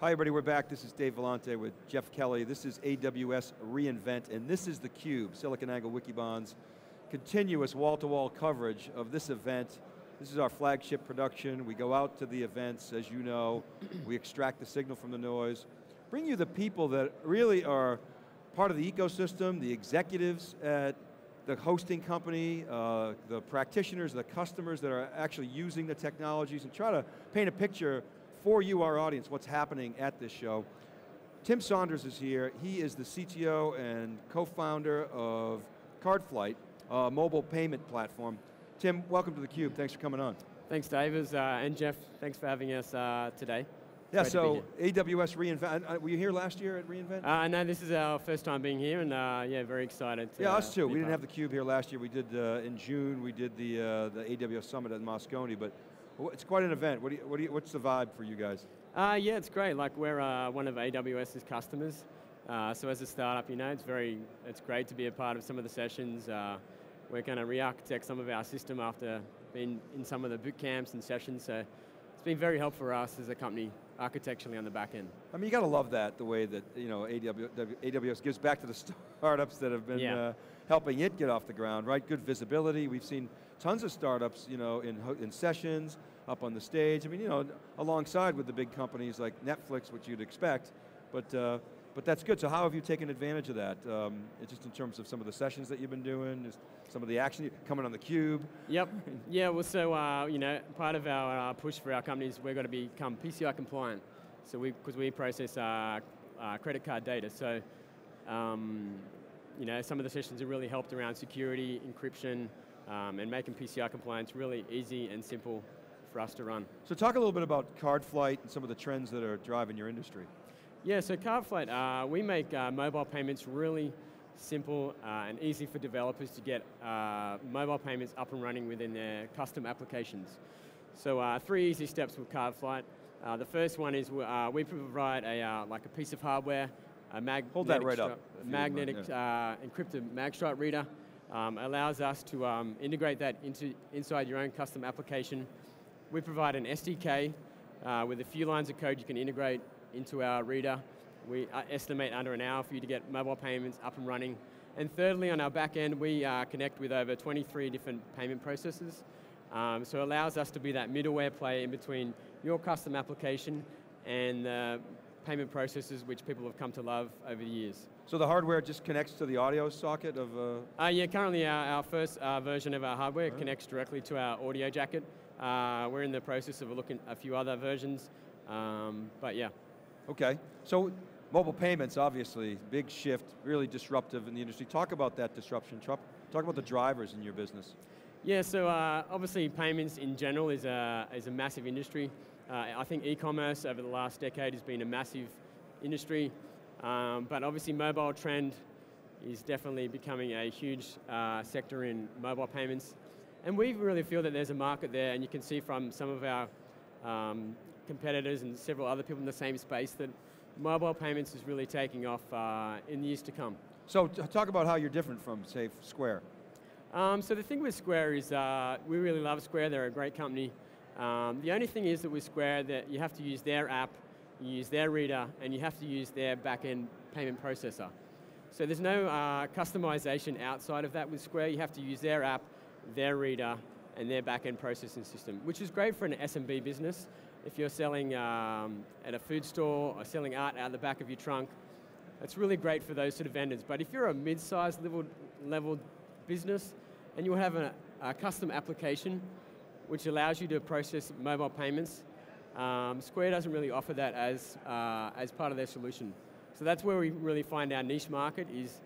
Hi everybody, we're back. This is Dave Vellante with Jeff Kelly. This is AWS reInvent, and this is theCUBE, SiliconANGLE Wikibon's continuous wall-to-wall -wall coverage of this event. This is our flagship production. We go out to the events, as you know. we extract the signal from the noise. Bring you the people that really are part of the ecosystem, the executives at the hosting company, uh, the practitioners, the customers that are actually using the technologies and try to paint a picture for you, our audience, what's happening at this show. Tim Saunders is here. He is the CTO and co-founder of CardFlight, a mobile payment platform. Tim, welcome to theCUBE, thanks for coming on. Thanks David, uh, and Jeff, thanks for having us uh, today. Yeah, so AWS reInvent, uh, were you here last year at reInvent? Uh, no, this is our first time being here, and uh, yeah, very excited. To, yeah, us too. we didn't have the cube here last year. We did uh, in June. We did the uh, the AWS Summit at Moscone, but it's quite an event. What do you, what do you, what's the vibe for you guys? Uh, yeah, it's great. Like we're uh, one of AWS's customers. Uh, so as a startup, you know, it's very, it's great to be a part of some of the sessions. Uh, we're going to re-architect some of our system after being in some of the boot camps and sessions. So it's been very helpful for us as a company architecturally on the back end. I mean, you got to love that, the way that you know AWS gives back to the startups that have been yeah. uh, helping it get off the ground, right? Good visibility. We've seen tons of startups, you know, in, in sessions, up on the stage. I mean, you know, alongside with the big companies like Netflix, which you'd expect, but uh, but that's good. So how have you taken advantage of that? Um, just in terms of some of the sessions that you've been doing, just some of the action coming on the cube. Yep. yeah. Well, so uh, you know, part of our uh, push for our companies, we're going to become PCI compliant. So we, because we process our uh, credit card data. So, um, you know, some of the sessions have really helped around security, encryption, um, and making PCI compliance really easy and simple for us to run. So talk a little bit about CardFlight and some of the trends that are driving your industry. Yeah, so CardFlight, uh, we make uh, mobile payments really simple uh, and easy for developers to get uh, mobile payments up and running within their custom applications. So uh, three easy steps with CardFlight. Uh, the first one is we provide a like a piece of hardware, a magnetic, Hold that right up, magnetic encrypted magstripe reader um, allows us to um, integrate that into inside your own custom application. We provide an SDK uh, with a few lines of code you can integrate into our reader. We uh, estimate under an hour for you to get mobile payments up and running. And thirdly, on our back end, we uh, connect with over 23 different payment processors. Um, so it allows us to be that middleware player in between your custom application and the payment processors which people have come to love over the years. So the hardware just connects to the audio socket of... Uh... Uh, yeah, currently our, our first uh, version of our hardware right. connects directly to our audio jacket. Uh, we're in the process of looking at a few other versions, um, but yeah. Okay, so mobile payments, obviously, big shift, really disruptive in the industry. Talk about that disruption, talk about the drivers in your business. Yeah, so uh, obviously payments in general is a, is a massive industry. Uh, I think e-commerce over the last decade has been a massive industry, um, but obviously mobile trend is definitely becoming a huge uh, sector in mobile payments. And we really feel that there's a market there, and you can see from some of our um, competitors and several other people in the same space that mobile payments is really taking off uh, in the years to come. So talk about how you're different from, say, Square. Um, so the thing with Square is uh, we really love Square, they're a great company. Um, the only thing is that with Square that you have to use their app, you use their reader, and you have to use their back-end payment processor. So there's no uh, customization outside of that with Square. You have to use their app, their reader, and their back-end processing system, which is great for an SMB business. If you're selling um, at a food store or selling art out the back of your trunk, it's really great for those sort of vendors. But if you're a mid-sized level, level business and you have a, a custom application which allows you to process mobile payments. Um, Square doesn't really offer that as, uh, as part of their solution. So that's where we really find our niche market is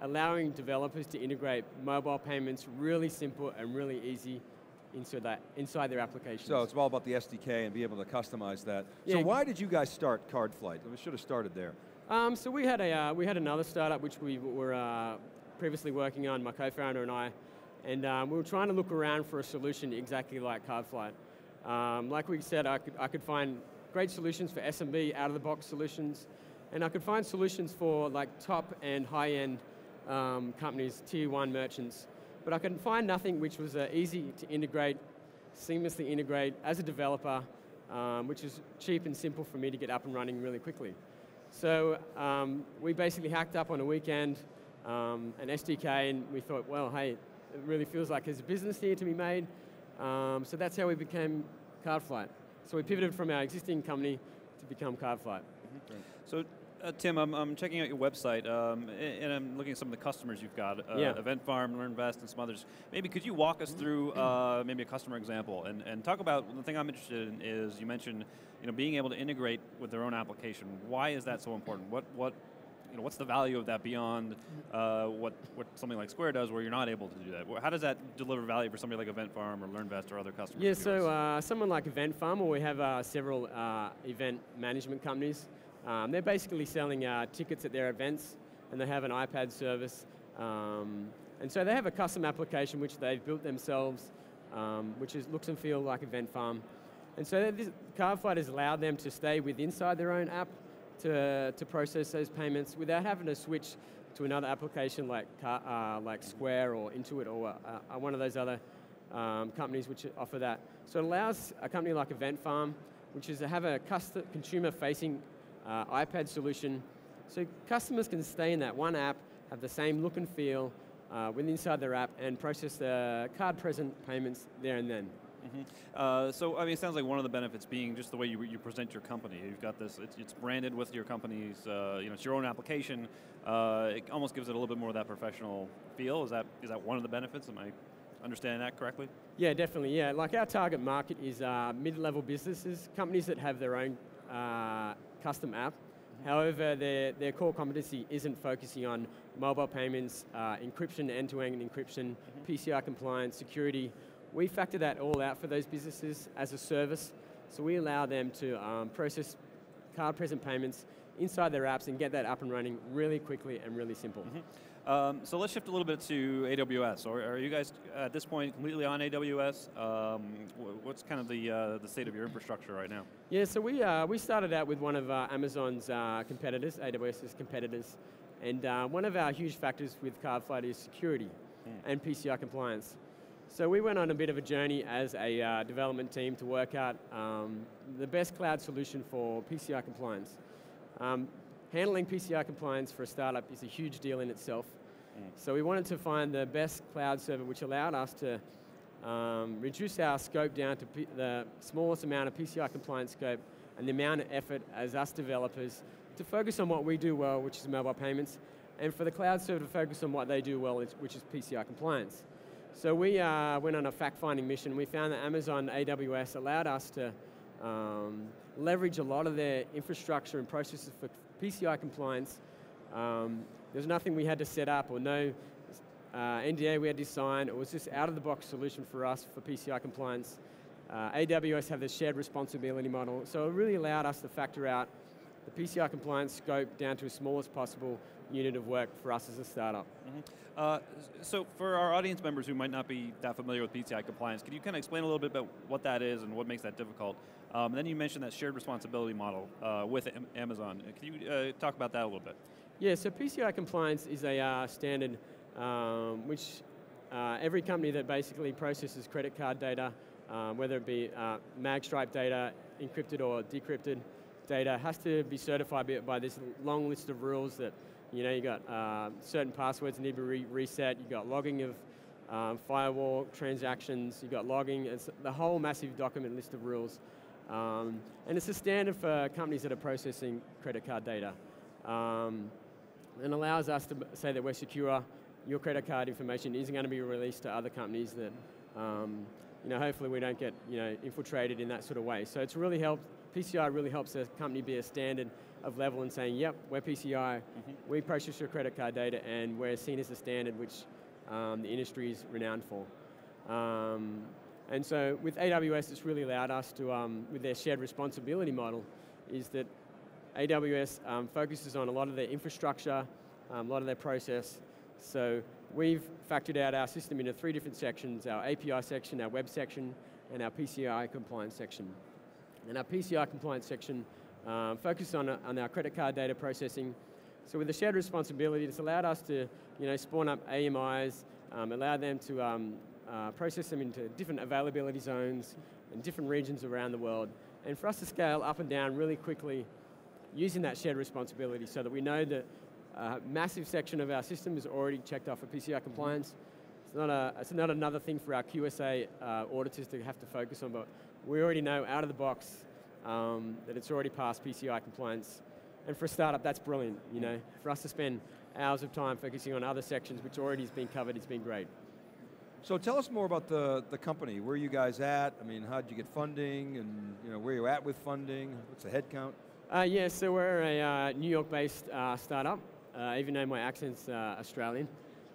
allowing developers to integrate mobile payments really simple and really easy inside, that, inside their application. So it's all about the SDK and be able to customize that. Yeah. So why did you guys start CardFlight? We should have started there. Um, so we had, a, uh, we had another startup which we were uh, previously working on, my co-founder and I, and um, we were trying to look around for a solution exactly like CardFlight. Um, like we said, I could, I could find great solutions for SMB, out-of-the-box solutions, and I could find solutions for like top and high-end um, companies, tier one merchants, but I could find nothing which was uh, easy to integrate, seamlessly integrate as a developer um, which is cheap and simple for me to get up and running really quickly. So um, we basically hacked up on a weekend um, an SDK and we thought, well, hey, it really feels like there's a business here to be made. Um, so that's how we became CardFlight. So we pivoted from our existing company to become CardFlight. So uh, Tim, I'm, I'm checking out your website, um, and I'm looking at some of the customers you've got. Uh, yeah. Event Farm, LearnVest, and some others. Maybe could you walk us through uh, maybe a customer example and, and talk about the thing I'm interested in is you mentioned you know being able to integrate with their own application. Why is that so important? What what you know, what's the value of that beyond uh, what, what something like Square does where you're not able to do that? How does that deliver value for somebody like Event Farm or LearnVest or other customers? Yeah, so uh, someone like Event Farm, or we have uh, several uh, event management companies um, they're basically selling uh, tickets at their events, and they have an iPad service. Um, and so they have a custom application which they've built themselves, um, which is, looks and feels like Event Farm. And so this, CardFlight has allowed them to stay with inside their own app to, to process those payments without having to switch to another application like, uh, like Square or Intuit or uh, uh, one of those other um, companies which offer that. So it allows a company like Event Farm, which is to have a consumer-facing uh, iPad solution. So customers can stay in that one app, have the same look and feel uh, within inside their app, and process the card present payments there and then. Mm -hmm. uh, so, I mean, it sounds like one of the benefits being just the way you, you present your company. You've got this, it's, it's branded with your company's, uh, you know, it's your own application. Uh, it almost gives it a little bit more of that professional feel. Is that, is that one of the benefits? Am I understanding that correctly? Yeah, definitely, yeah. Like our target market is uh, mid-level businesses, companies that have their own uh, custom app. However, their, their core competency isn't focusing on mobile payments, uh, encryption, end-to-end encryption, mm -hmm. PCI compliance, security. We factor that all out for those businesses as a service. So we allow them to um, process card present payments inside their apps and get that up and running really quickly and really simple. Mm -hmm. Um, so let's shift a little bit to AWS. Are, are you guys at this point completely on AWS? Um, what's kind of the, uh, the state of your infrastructure right now? Yeah, so we, uh, we started out with one of uh, Amazon's uh, competitors, AWS's competitors, and uh, one of our huge factors with CardFlight is security mm. and PCI compliance. So we went on a bit of a journey as a uh, development team to work out um, the best cloud solution for PCI compliance. Handling PCI compliance for a startup is a huge deal in itself. Mm. So we wanted to find the best cloud server which allowed us to um, reduce our scope down to P the smallest amount of PCI compliance scope and the amount of effort as us developers to focus on what we do well, which is mobile payments, and for the cloud server to focus on what they do well, which is PCI compliance. So we uh, went on a fact-finding mission. We found that Amazon AWS allowed us to um, leverage a lot of their infrastructure and processes for PCI compliance. Um, there's nothing we had to set up or no uh, NDA we had to sign. It was just out-of-the-box solution for us for PCI compliance. Uh, AWS have the shared responsibility model, so it really allowed us to factor out the PCI compliance scope down to as small as possible unit of work for us as a startup. Mm -hmm. uh, so for our audience members who might not be that familiar with PCI compliance, can you kind of explain a little bit about what that is and what makes that difficult? Um, then you mentioned that shared responsibility model uh, with Amazon. Can you uh, talk about that a little bit? Yeah, so PCI compliance is a uh, standard um, which uh, every company that basically processes credit card data, um, whether it be magstripe data, encrypted or decrypted, data has to be certified by this long list of rules that, you know, you got uh, certain passwords need to be re reset, you got logging of um, firewall transactions, you got logging, it's the whole massive document list of rules. Um, and it's a standard for companies that are processing credit card data. Um, and allows us to say that we're secure, your credit card information isn't going to be released to other companies that, um, you know, hopefully we don't get, you know, infiltrated in that sort of way. So it's really helped PCI really helps a company be a standard of level and saying, yep, we're PCI, mm -hmm. we process your credit card data, and we're seen as a standard which um, the industry is renowned for. Um, and so with AWS, it's really allowed us to, um, with their shared responsibility model, is that AWS um, focuses on a lot of their infrastructure, um, a lot of their process. So we've factored out our system into three different sections, our API section, our web section, and our PCI compliance section. And our PCI compliance section um, focused on, on our credit card data processing. So with the shared responsibility, it's allowed us to you know, spawn up AMIs, um, allow them to um, uh, process them into different availability zones in different regions around the world. and for us to scale up and down really quickly using that shared responsibility so that we know that a massive section of our system is already checked off for PCI compliance. It's not, a, it's not another thing for our QSA uh, auditors to have to focus on, but we already know out of the box um, that it's already passed PCI compliance. And for a startup, that's brilliant. You know, for us to spend hours of time focusing on other sections which already has been covered, it's been great. So tell us more about the, the company. Where are you guys at? I mean, how did you get funding and you know, where are you at with funding? What's the headcount? Uh, yeah, so we're a uh, New York-based uh, startup. Uh, even though my accent's uh, Australian,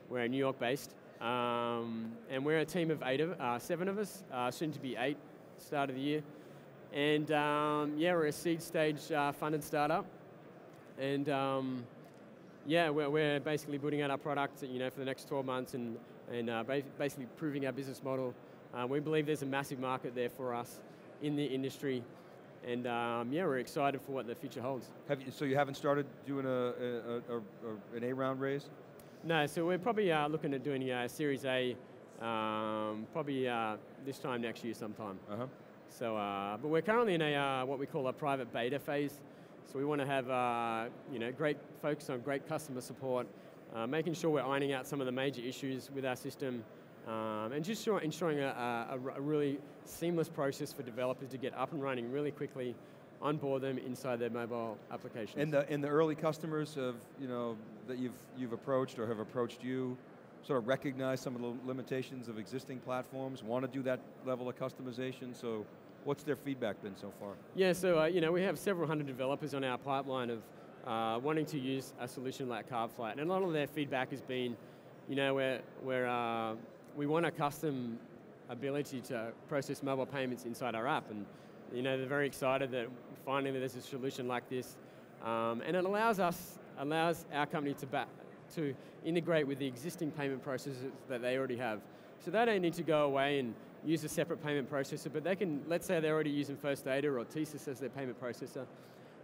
we're New York-based. Um, and we're a team of eight of, uh, seven of us, soon to be eight, start of the year. And um, yeah, we're a seed stage funded startup. And um, yeah, we're, we're, basically putting out our product you know, for the next 12 months and, and uh, basically proving our business model. Uh, we believe there's a massive market there for us in the industry. And um, yeah, we're excited for what the future holds. Have you, so you haven't started doing a, a, a, a an A round raise? No, so we're probably uh, looking at doing a Series A um, probably uh, this time next year sometime. Uh-huh. So, uh, but we're currently in a uh, what we call a private beta phase. So we want to have uh, you know great focus on great customer support, uh, making sure we're ironing out some of the major issues with our system, um, and just ensuring a, a, a, really seamless process for developers to get up and running really quickly, onboard them inside their mobile applications. And the, and the early customers of, you know, that you've, you've approached or have approached you, sort of recognize some of the limitations of existing platforms, want to do that level of customization, so what's their feedback been so far? Yeah, so uh, you know, we have several hundred developers on our pipeline of uh, wanting to use a solution like CardFlight, and a lot of their feedback has been, you know, we're, we're uh, we want a custom ability to process mobile payments inside our app. And you know, they're very excited that finally there's a solution like this. Um, and it allows us, allows our company to, back, to integrate with the existing payment processes that they already have. So they don't need to go away and use a separate payment processor, but they can, let's say they're already using First Data or TSYS as their payment processor.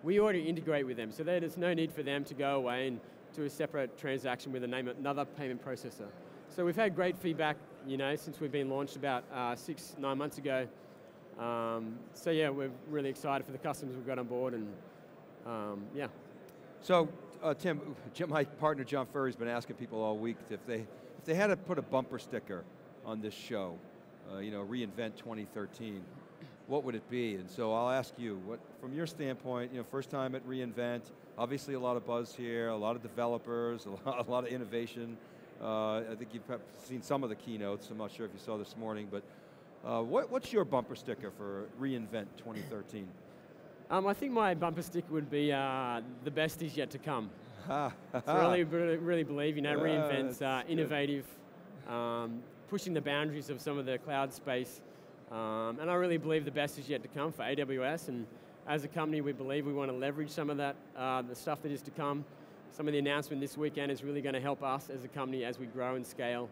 We already integrate with them, so there's no need for them to go away and do a separate transaction with another payment processor. So we've had great feedback, you know, since we've been launched about uh, six, nine months ago. Um, so yeah, we're really excited for the customers we've got on board, and um, yeah. So uh, Tim, my partner John Furrier's been asking people all week if they if they had to put a bumper sticker on this show, uh, you know, reinvent 2013. What would it be? And so I'll ask you, what, from your standpoint, you know, first time at reInvent, obviously a lot of buzz here, a lot of developers, a lot, a lot of innovation. Uh, I think you've seen some of the keynotes. I'm not sure if you saw this morning, but uh, what, what's your bumper sticker for reInvent 2013? Um, I think my bumper sticker would be uh, the best is yet to come. so really, really, really believe, you know, reInvent's uh, innovative, um, pushing the boundaries of some of the cloud space, um, and I really believe the best is yet to come for AWS. And as a company, we believe we want to leverage some of that, uh, the stuff that is to come some of the announcement this weekend is really going to help us as a company as we grow and scale.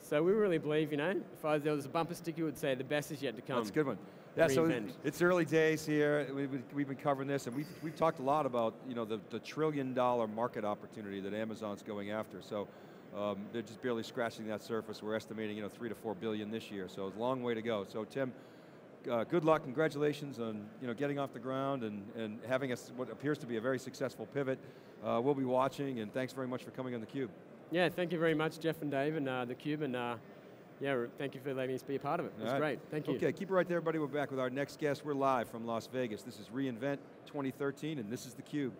So we really believe, you know, if I, there was a bumper sticker, would say the best is yet to come. That's a good one. Yeah, so it's early days here. We've been, we've been covering this, and we've, we've talked a lot about, you know, the, the trillion dollar market opportunity that Amazon's going after. So um, they're just barely scratching that surface. We're estimating, you know, three to four billion this year. So it's a long way to go. So Tim, uh, good luck, congratulations on you know, getting off the ground and, and having a, what appears to be a very successful pivot. Uh, we'll be watching, and thanks very much for coming on theCUBE. Yeah, thank you very much, Jeff and Dave and uh, theCUBE, and uh, yeah, thank you for letting us be a part of it. That's right. great, thank you. Okay, keep it right there, everybody. We're back with our next guest. We're live from Las Vegas. This is reInvent 2013, and this is theCUBE.